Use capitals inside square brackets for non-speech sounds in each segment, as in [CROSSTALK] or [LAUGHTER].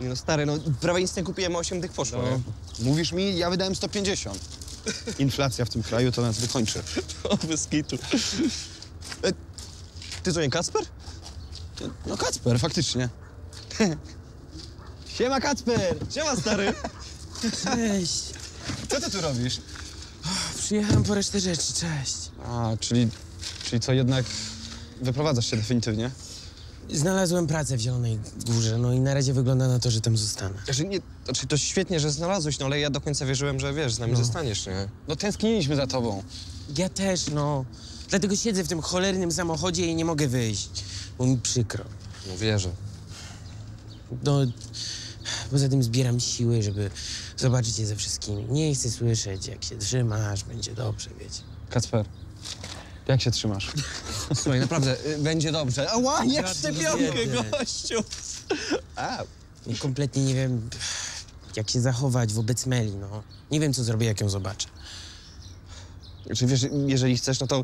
Nie No stary, no prawie nic nie kupiłem, a 8 tych poszło, nie? Mówisz mi, ja wydałem 150. Inflacja w tym kraju to nas wykończy. [LAUGHS] O, bez kitu. E, Ty co, nie Kacper? No Kacper, faktycznie. [LAUGHS] Siema Kacper! Siema stary! [LAUGHS] Cześć. Co ty tu robisz? Przyjechałem po resztę rzeczy, cześć. A, czyli, czyli co, jednak wyprowadzasz się definitywnie? Znalazłem pracę w Zielonej Górze, no i na razie wygląda na to, że tam zostanę. Znaczy, nie, znaczy to świetnie, że znalazłeś, no ale ja do końca wierzyłem, że wiesz, z nami zostaniesz, nie? No tęskniliśmy za tobą. Ja też, no. Dlatego siedzę w tym cholernym samochodzie i nie mogę wyjść, bo mi przykro. No wierzę. No, poza tym zbieram siły, żeby zobaczyć je ze wszystkimi. Nie chcę słyszeć, jak się trzymasz, będzie dobrze, wiecie. Kacper, jak się trzymasz? Słuchaj, naprawdę, y, będzie dobrze. Ała, jak Ja szczepionkę, gościu! A, kompletnie nie wiem, jak się zachować wobec Meli, no. Nie wiem, co zrobię, jak ją zobaczę. Znaczy, wiesz, jeżeli chcesz, no to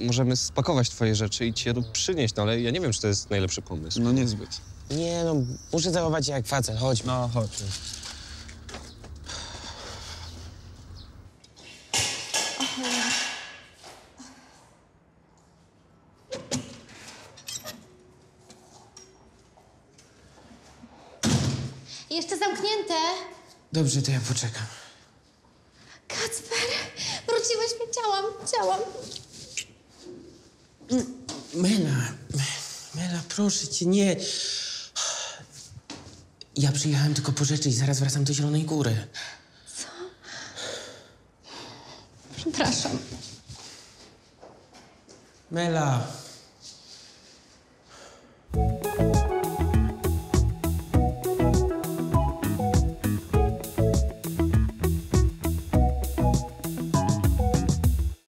możemy spakować twoje rzeczy i ci je tu przynieść, no ale ja nie wiem, czy to jest najlepszy pomysł. No niezbyt. Nie, no, muszę zachować się jak facet, chodź. No chodź. Jeszcze zamknięte. Dobrze, to ja poczekam. Kacper, wróciłeś mi, chciałam, chciałam. Mela, Mela, proszę cię, nie. Ja przyjechałem tylko po rzeczy i zaraz wracam do Zielonej Góry. Przepraszam. Mela,